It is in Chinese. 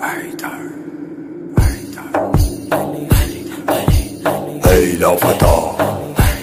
爱的，爱的，爱你，爱你，